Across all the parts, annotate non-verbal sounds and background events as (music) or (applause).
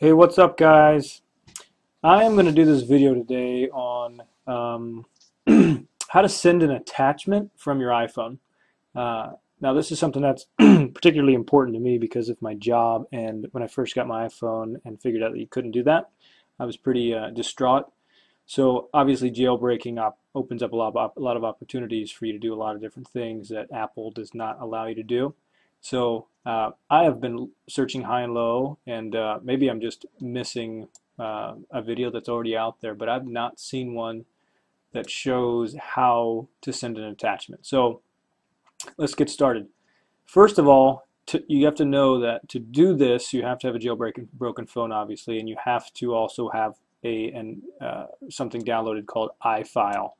Hey, what's up guys? I am going to do this video today on um, (clears throat) how to send an attachment from your iPhone. Uh, now this is something that's (clears throat) particularly important to me because of my job and when I first got my iPhone and figured out that you couldn't do that, I was pretty uh, distraught. So obviously jailbreaking op opens up a lot, of a lot of opportunities for you to do a lot of different things that Apple does not allow you to do. So uh, I have been searching high and low, and uh, maybe I'm just missing uh, a video that's already out there, but I've not seen one that shows how to send an attachment. So let's get started. First of all, to, you have to know that to do this, you have to have a jailbroken broken phone, obviously, and you have to also have a and uh, something downloaded called iFile.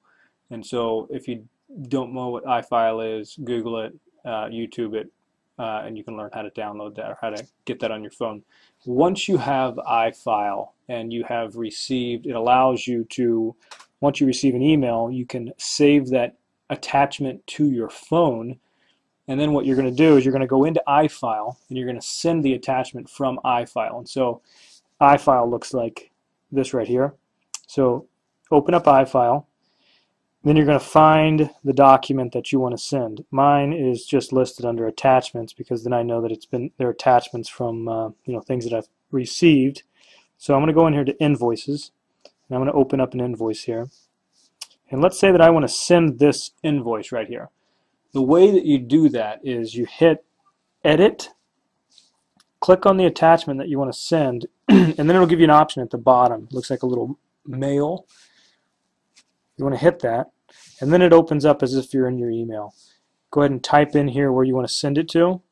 And so if you don't know what iFile is, Google it, uh, YouTube it, uh, and you can learn how to download that or how to get that on your phone. Once you have iFile and you have received, it allows you to, once you receive an email, you can save that attachment to your phone. And then what you're going to do is you're going to go into iFile and you're going to send the attachment from iFile. And so iFile looks like this right here. So open up iFile then you're going to find the document that you want to send. Mine is just listed under attachments because then I know that it's been there attachments from uh, you know things that I've received. So I'm going to go in here to invoices and I'm going to open up an invoice here. And let's say that I want to send this invoice right here. The way that you do that is you hit edit, click on the attachment that you want to send, (clears throat) and then it'll give you an option at the bottom. It looks like a little mail you want to hit that, and then it opens up as if you're in your email. Go ahead and type in here where you want to send it to.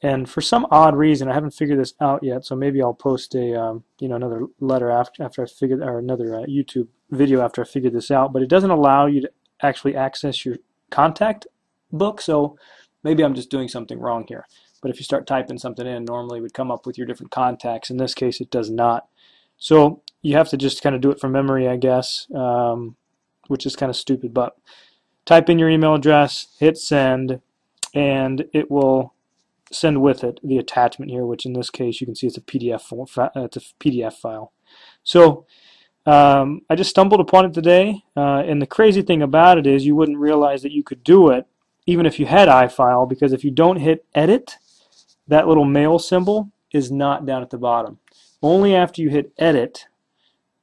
And for some odd reason, I haven't figured this out yet, so maybe I'll post a um, you know another letter after after I figure or another uh, YouTube video after I figure this out. But it doesn't allow you to actually access your contact book, so maybe I'm just doing something wrong here. But if you start typing something in, normally it would come up with your different contacts. In this case, it does not. So you have to just kind of do it from memory, I guess. Um, which is kind of stupid, but type in your email address, hit send, and it will send with it the attachment here, which in this case you can see it's a PDF uh, it's a PDF file. So um, I just stumbled upon it today, uh, and the crazy thing about it is you wouldn't realize that you could do it even if you had iFile, because if you don't hit edit, that little mail symbol is not down at the bottom. Only after you hit edit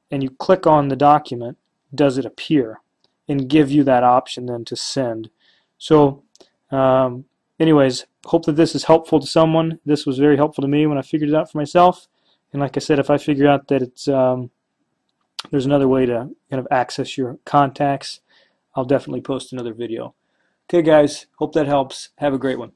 and you click on the document does it appear and give you that option then to send. So um, anyways, hope that this is helpful to someone. This was very helpful to me when I figured it out for myself. And like I said, if I figure out that it's um, there's another way to kind of access your contacts, I'll definitely post another video. Okay, guys, hope that helps. Have a great one.